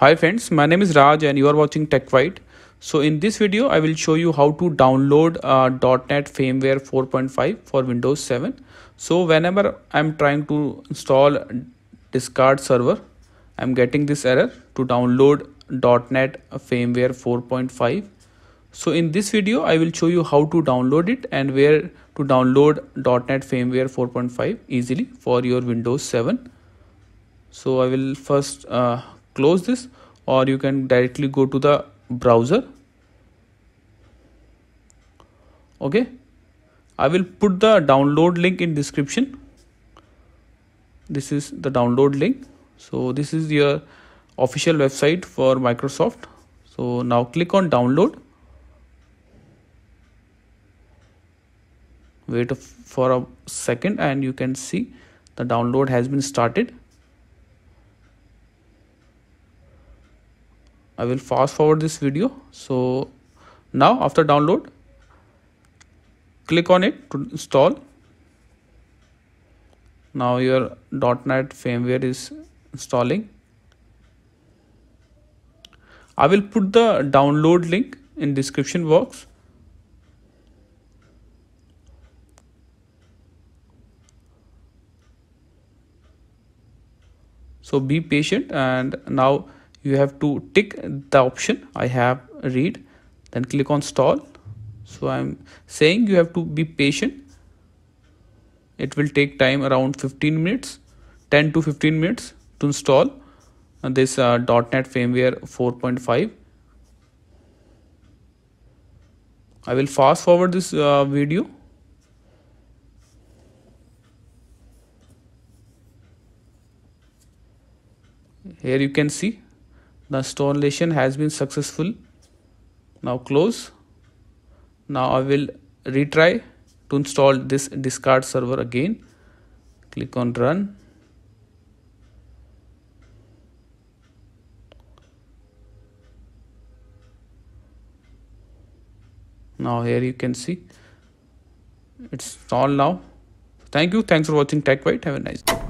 Hi friends, my name is Raj and you are watching TechWhite. So in this video, I will show you how to download uh, .NET Framework 4.5 for Windows 7. So whenever I'm trying to install Discord server, I'm getting this error to download .NET Framework 4.5. So in this video, I will show you how to download it and where to download .NET Framework 4.5 easily for your Windows 7 so I will first uh, close this or you can directly go to the browser. Okay? I will put the download link in description. This is the download link. So this is your official website for Microsoft. So now click on download. Wait for a second and you can see the download has been started I will fast forward this video. So now after download click on it to install. Now your .NET Framework is installing. I will put the download link in description box. So be patient and now you have to tick the option I have read then click on install so I'm saying you have to be patient. It will take time around 15 minutes 10 to 15 minutes to install. This uh, .NET Framework 4.5 I will fast forward this uh, video. Here you can see the installation has been successful. Now close. Now I will retry to install this Discord server again. Click on run. Now here you can see. It's all now. Thank you. Thanks for watching TechWhite have a nice day